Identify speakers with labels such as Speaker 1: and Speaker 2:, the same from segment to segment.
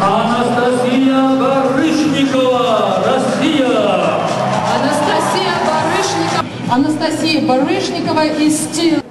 Speaker 1: Anastasia Barbosa. Анастасии Барышниковой из
Speaker 2: ТИН.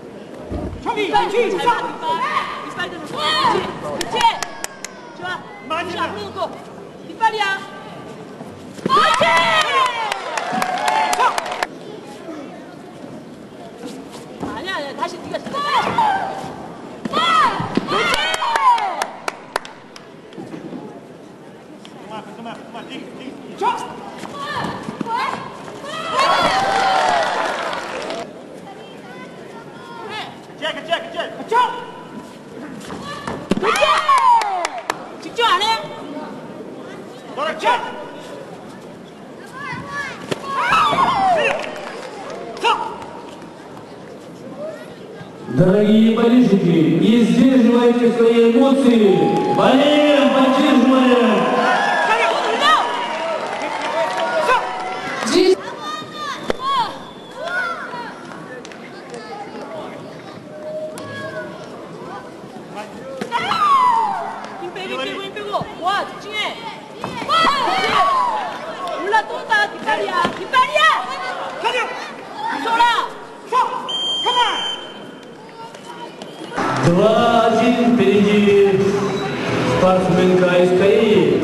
Speaker 2: Два
Speaker 3: фильм впереди спортсменка из Кореи.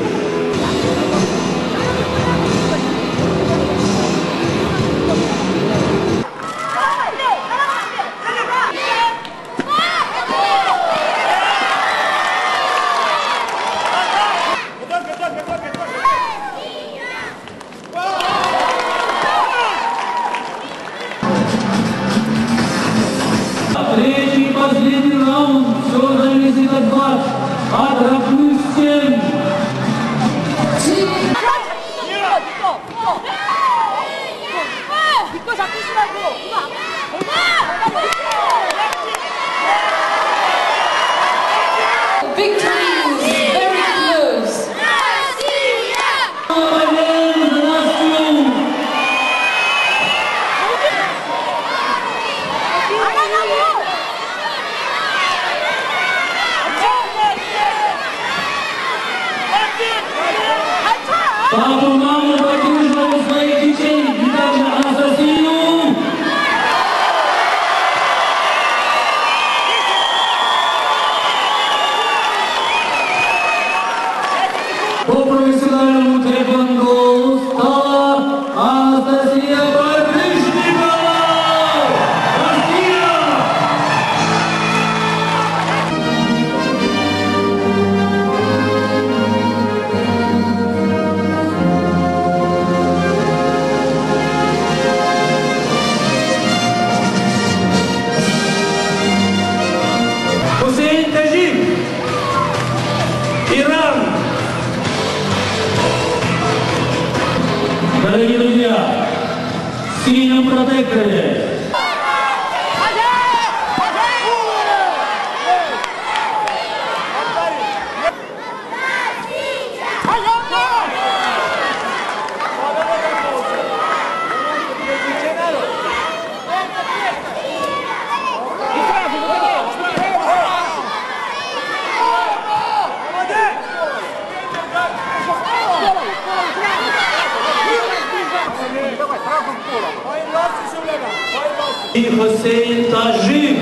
Speaker 3: и Хосейн Тажик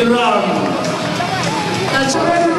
Speaker 3: Иран.
Speaker 1: That's
Speaker 3: where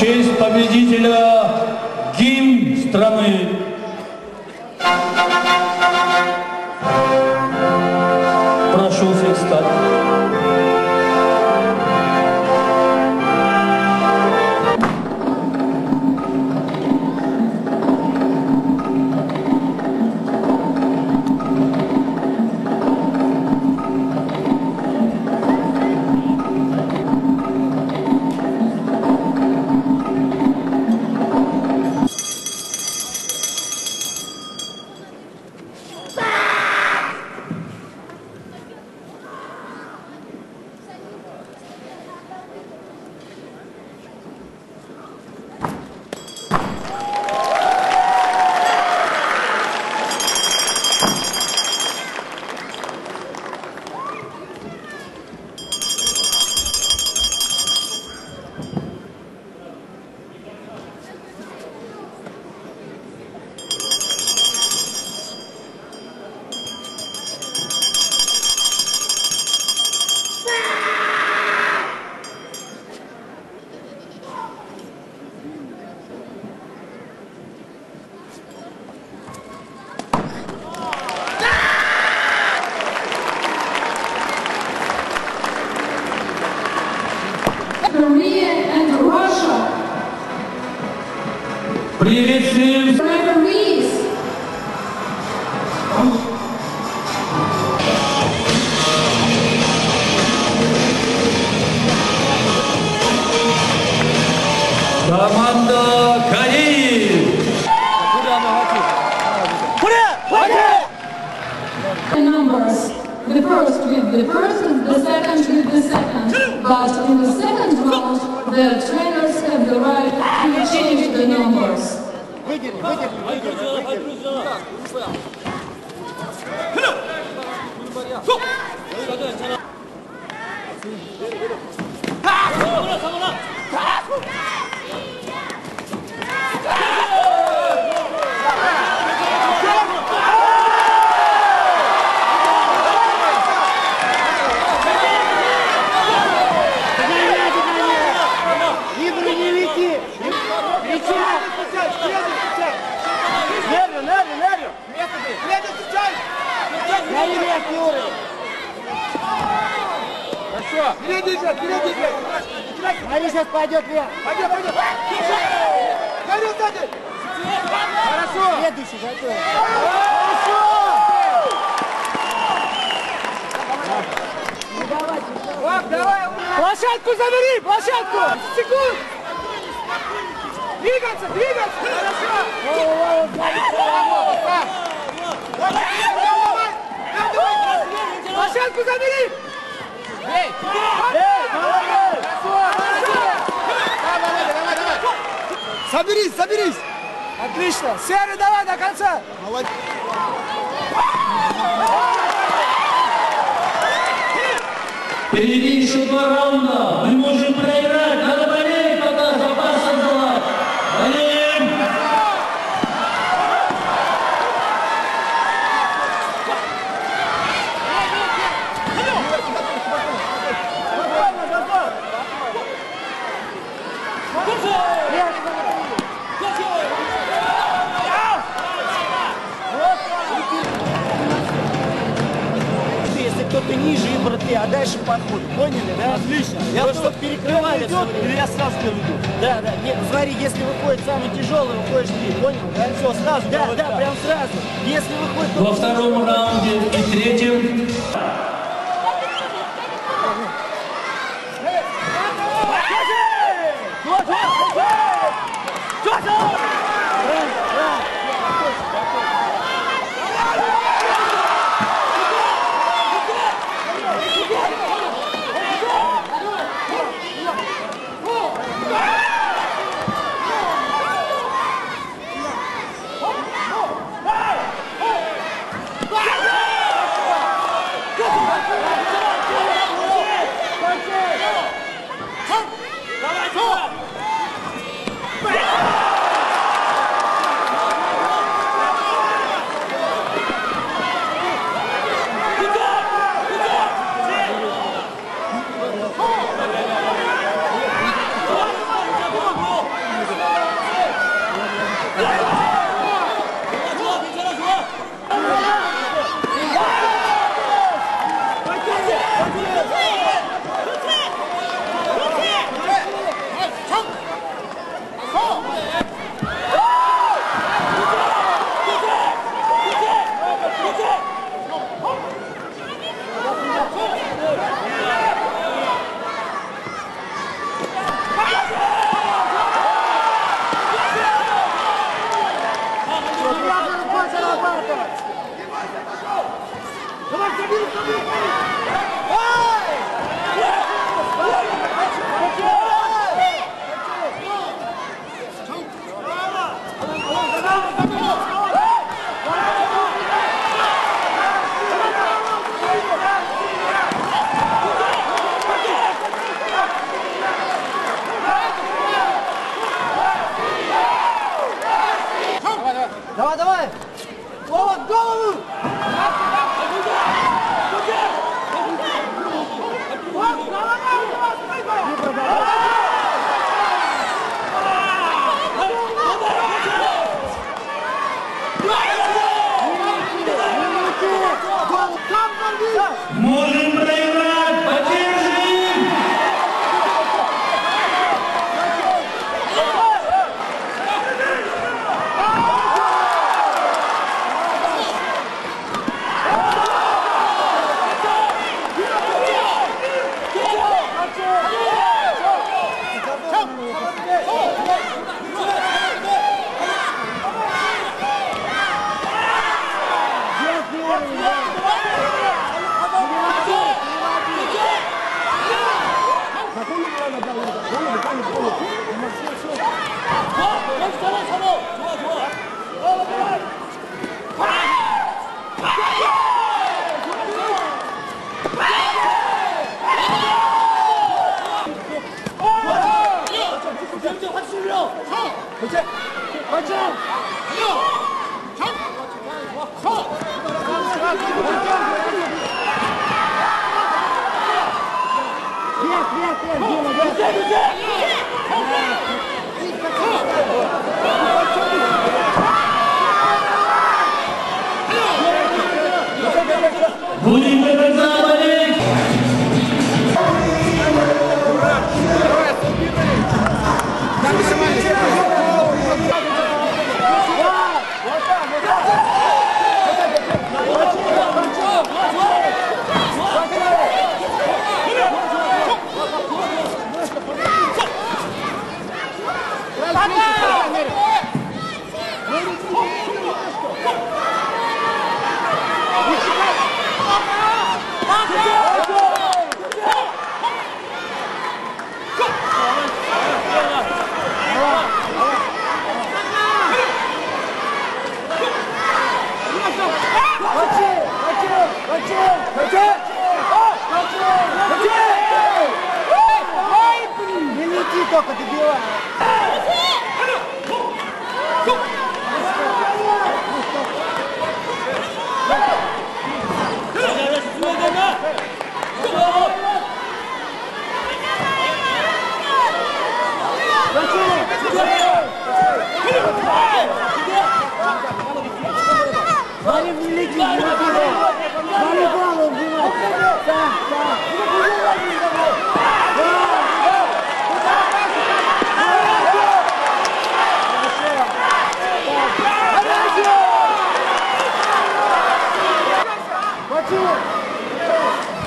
Speaker 3: честь победителя гимн страны. команда Кореи.
Speaker 1: The numbers. The first with the first, the second with the second. But in the second round, the trainers have the right to change the numbers.
Speaker 4: Игры Пойдет вверх! Пойдет, пойдет! Горю сзади! Хорошо! Следующий, готов! Хорошо! Давайте! Вак, давай! Площадку забери! Площадку! Секунд! Двигаться, двигаться! Хорошо! Площадку забери! Эй! Эй! Молодец! Давай, давай, давай! Соберись, соберись! Отлично! Серый, давай до конца! Молодец!
Speaker 3: Впереди еще два раунда. Мы можем
Speaker 4: и братки, а дальше подход. Поняли, да? Отлично. Я просто перекрывали идет, или я сразу перейду? Да, да. Нет, смотри, если выходит самый тяжелый, выходишь ты, понял? Да? Все, сразу. Да, да, прям сразу. Если выходит
Speaker 3: Во втором раунде и третьем 电竞
Speaker 4: 的对 только, добивай!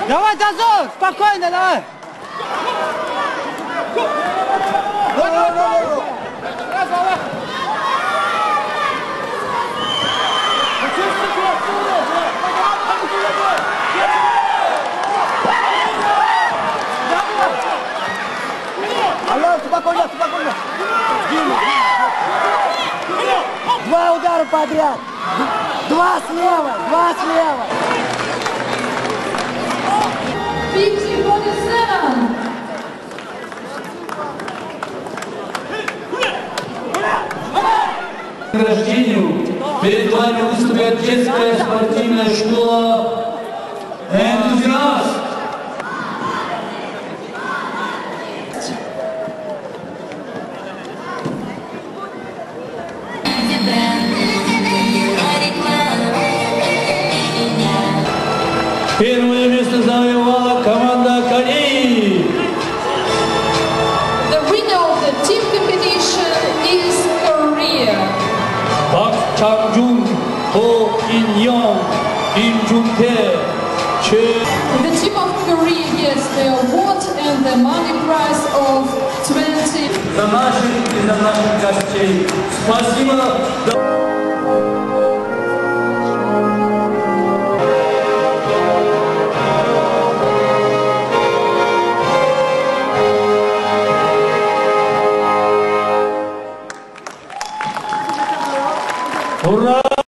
Speaker 4: Давай, Дозор, спокойно, давай! Алло, спокойно, спокойно! Два удара подряд! Два слева, два слева!
Speaker 3: Gracias. 장준, 호인영, 임준태, 최
Speaker 1: The team of Korea gets the award and the money prize of 20
Speaker 3: за наших и за наших гостей. Спасибо.